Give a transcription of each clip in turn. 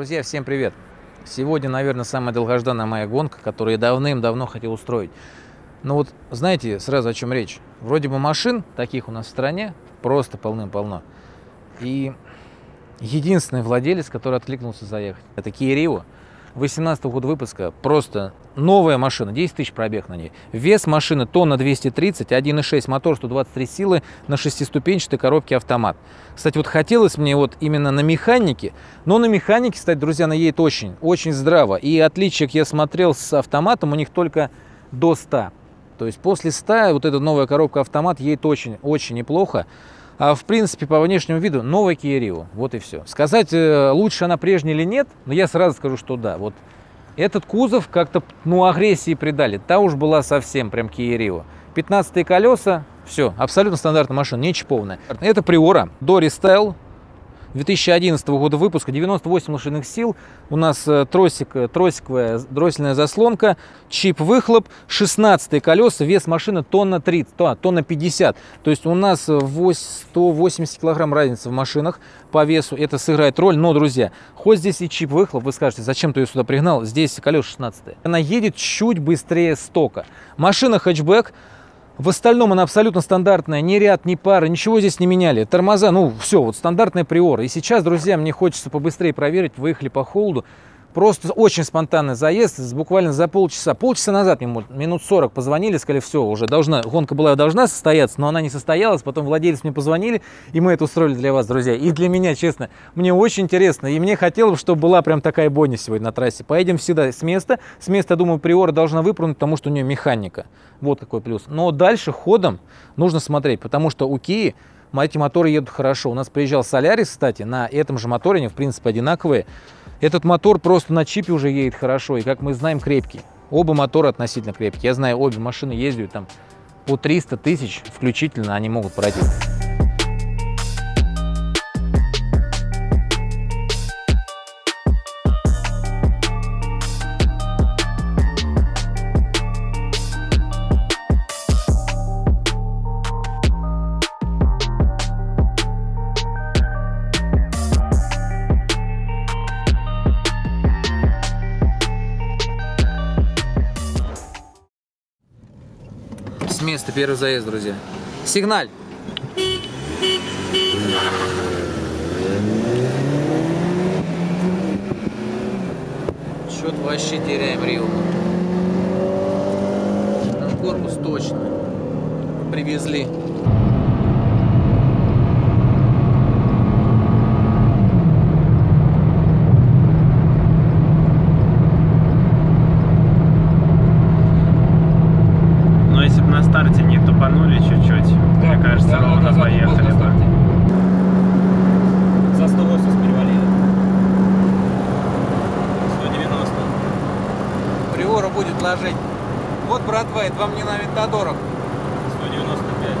Друзья, всем привет! Сегодня, наверное, самая долгожданная моя гонка, которую я давным-давно хотел устроить. Но вот знаете сразу о чем речь? Вроде бы машин таких у нас в стране просто полным-полно. И единственный владелец, который откликнулся заехать, это Kia. 18 года выпуска, просто новая машина, 10 тысяч пробег на ней. Вес машины тонна 230, 1.6 мотор, 123 силы на шестиступенчатой коробке автомат. Кстати, вот хотелось мне вот именно на механике, но на механике, кстати, друзья, она едет очень, очень здраво. И отличие, я смотрел с автоматом, у них только до 100. То есть после 100 вот эта новая коробка автомат едет очень, очень неплохо. А в принципе, по внешнему виду новая Kia Rio. Вот и все. Сказать, э, лучше она прежняя или нет, но я сразу скажу, что да. Вот этот кузов как-то, ну, агрессии придали. Та уж была совсем прям Kia Rio. 15 колеса, все, абсолютно стандартная машина, не чиповная. Это Приора, до рестайл, 2011 года выпуска, 98 лошадиных сил. У нас э, тросик, э, тросиковая дроссельная заслонка, чип-выхлоп, 16 колеса, вес машины тонна 30, тонна 50. То есть у нас 180 э, килограмм разница в машинах по весу. Это сыграет роль. Но, друзья, хоть здесь и чип-выхлоп, вы скажете, зачем ты ее сюда пригнал? Здесь колеса 16. Она едет чуть быстрее стока. Машина хэтчбэк, в остальном она абсолютно стандартная, ни ряд, ни пара, ничего здесь не меняли. Тормоза, ну все, вот стандартная приора. И сейчас, друзья, мне хочется побыстрее проверить, выехали по холоду. Просто очень спонтанный заезд, буквально за полчаса. Полчаса назад, минут 40 позвонили, сказали, все, уже должна, гонка была должна состояться, но она не состоялась. Потом владельцы мне позвонили, и мы это устроили для вас, друзья. И для меня, честно, мне очень интересно. И мне хотелось, чтобы была прям такая бойня сегодня на трассе. Поедем всегда с места. С места, думаю, Приора должна выпрыгнуть, потому что у нее механика. Вот какой плюс. Но дальше ходом нужно смотреть, потому что у Кии эти моторы едут хорошо. У нас приезжал Солярис, кстати, на этом же моторе, они в принципе одинаковые. Этот мотор просто на чипе уже едет хорошо, и как мы знаем, крепкий. Оба мотора относительно крепкие. Я знаю, обе машины ездят там по 300 тысяч включительно, они могут пройти. С места, первый заезд, друзья. Сигналь. Что-то вообще теряем Рио. Там корпус точно привезли. Братва, это вам не на винтодорах. 195.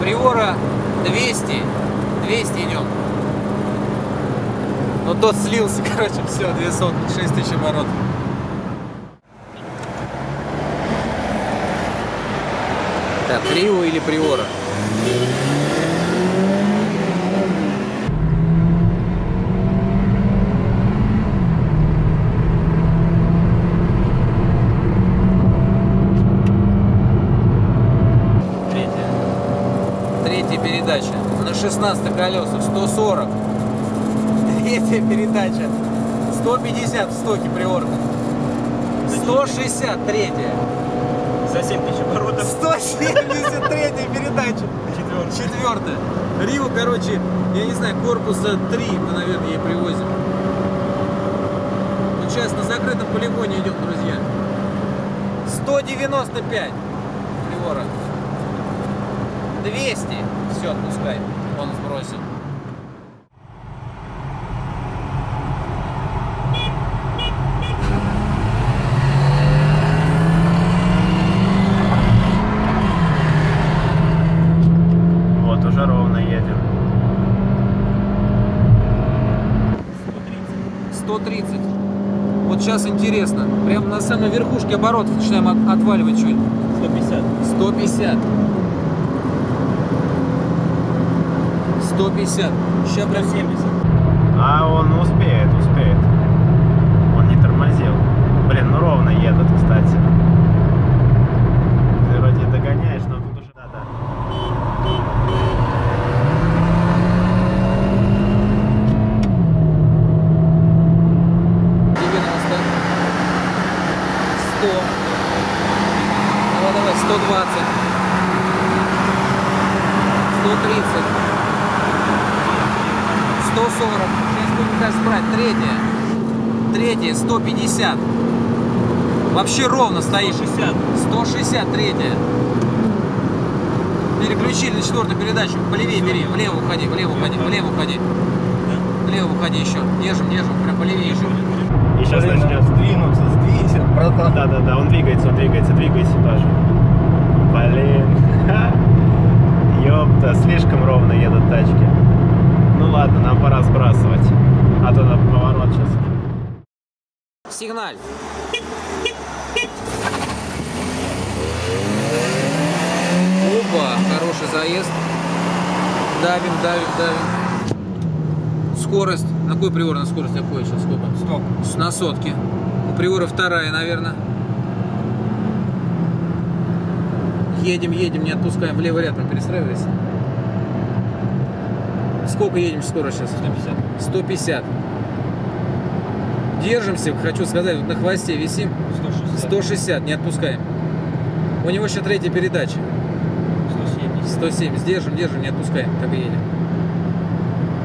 Приора 200. 200 идем. Но тот слился, короче, все, 200, 6 тысяч оборотов. Так, Рио или Приора? Передача. На 16 колесах 140 третья передача. 150 в стоке приорка 160 третья. За 7 тысяч оборотов. 173 передача. Четвертая четвертая Рио короче я не знаю корпуса 3 мы наверное ей привозим. Вот сейчас на закрытом полигоне идем друзья. 195 Приора 200 все, отпускай. Он сбросил. Вот, уже ровно едем. 130. 130. Вот сейчас интересно. Прям на самой верхушке оборотов начинаем от, отваливать чуть. 150. 150. 150. Сейчас прям 170. А он успеет, успеет. Он не тормозил. Блин, ну ровно едут, кстати. Третье. Сто пятьдесят. Вообще ровно стоишь. 60. 160 третья. Переключили на четвертую передачу. Полевее бери. Влево уходи, влево уходи, влево уходи. Влево уходи еще. Держим, держим. Прям полевее еще. И сейчас Блин, начнет. Сдвинуться, сдвинься, братан. Да-да-да, он двигается, он двигается, двигайся тоже. Блин. Ёпта, слишком ровно едут тачки. Ну ладно, нам пора сбрасывать. А то на поворот сейчас. Сигналь. Опа, хороший заезд. Давим, давим, давим. Скорость. На какой приор на скорость какой сейчас? Сколько? Стоп. С- На сотке. У приора вторая, наверное. Едем, едем, не отпускаем. В левый ряд прям перестраивайся. Сколько едем скорость сейчас? 150. 150. Держимся, хочу сказать, вот на хвосте висим. 160. 160, не отпускаем. У него еще третья передача. 170. 170, держим, держим, не отпускаем, так и едем.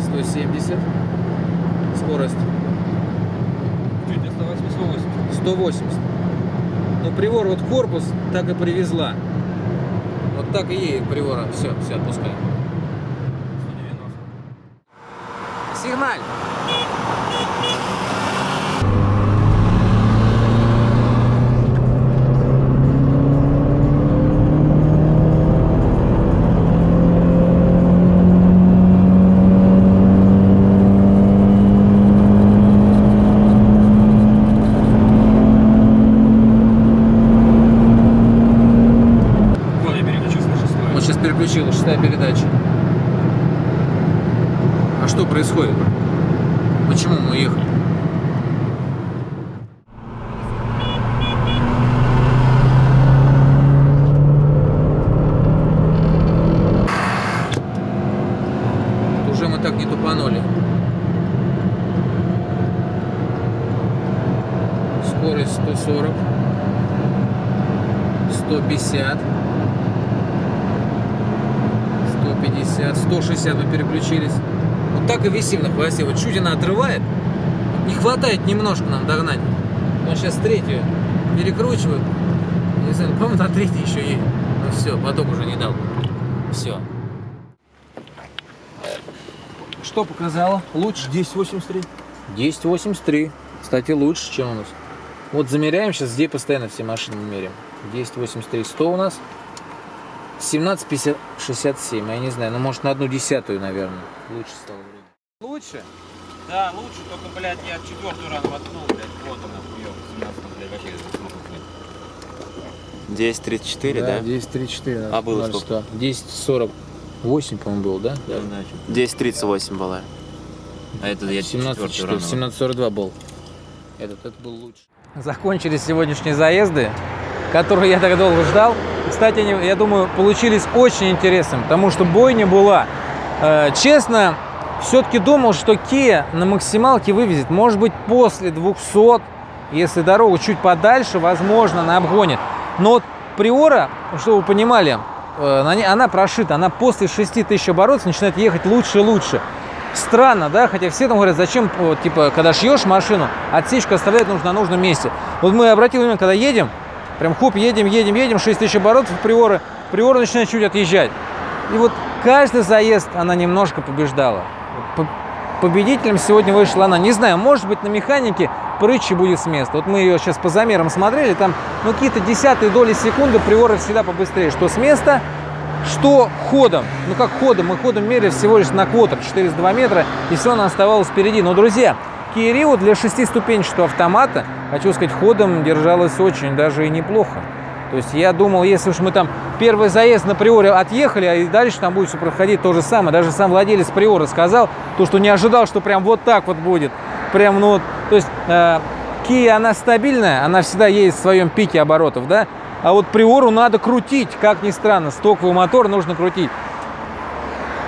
170. Скорость. Чуть осталось 180. 180. Ну, привор, вот корпус так и привезла. Вот так и едет привора. Все, все, отпускаем. Kirmalho. 150. 150, 160 мы переключились. Вот так и висим на хвосте. Вот чуть она отрывает. Не хватает немножко нам догнать. Он сейчас третью перекручивает. Не знаю, по-моему, на третьей еще едет. Ну все, поток уже не дал. Все. Что показало? Лучше? 1083. 1083. Кстати, лучше, чем у нас. Вот замеряем сейчас, где постоянно все машины меряем. 1083 100 у нас. 17 67, я не знаю, ну может на одну десятую, наверное. Лучше стало вроде. Лучше? Да, лучше, только, блядь, я четвертую рано воткнул, блядь. Вот она, хуёв, 17 блядь, вообще не смог открыть. 1034, да? 1034. А было сколько? 1048, по-моему, был, да? Да, значит. 1038 была. А это я 17, четвертую рано. 1742 был. Этот, это был лучше. Закончились сегодняшние заезды, которые я так долго ждал. Кстати, они, я думаю, получились очень интересными, потому что бойня была. Э, честно, все-таки думал, что Kia на максималке вывезет, может быть, после 200, если дорогу чуть подальше, возможно, она обгонит. Но вот Приора, чтобы вы понимали, э, она прошита, она после 6 тысяч оборотов начинает ехать лучше и лучше. Странно, да, хотя все там говорят, зачем, вот, типа, когда шьешь машину, отсечку оставлять нужно на нужном месте. Вот мы обратили внимание, когда едем, прям хоп, едем, едем, едем, 6 тысяч оборотов, приора, приора начинает чуть отъезжать. И вот каждый заезд она немножко побеждала. По- Победителем сегодня вышла она. Не знаю, может быть, на механике прытче будет с места. Вот мы ее сейчас по замерам смотрели, там ну, какие-то десятые доли секунды приора всегда побыстрее. Что с места, что ходом. Ну как ходом? Мы ходом меряли всего лишь на квотер 402 метра, и все она оставалась впереди. Но, друзья, Kia для шестиступенчатого автомата, хочу сказать, ходом держалась очень даже и неплохо. То есть я думал, если уж мы там первый заезд на Приоре отъехали, а и дальше там будет все проходить то же самое. Даже сам владелец Приора сказал, то, что не ожидал, что прям вот так вот будет. Прям, ну то есть э, Kia, она стабильная, она всегда едет в своем пике оборотов, да? А вот Приору надо крутить, как ни странно, стоковый мотор нужно крутить.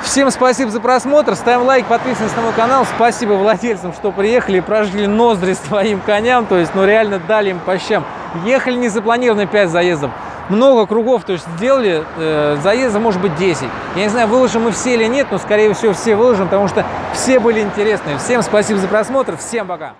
Всем спасибо за просмотр, ставим лайк, подписываемся на мой канал. Спасибо владельцам, что приехали и прожгли ноздри своим коням, то есть, ну реально дали им по щам. Ехали не запланированно 5 заездов. Много кругов, то есть сделали, э, заезда может быть 10. Я не знаю, выложим мы все или нет, но скорее всего все выложим, потому что все были интересные. Всем спасибо за просмотр, всем пока.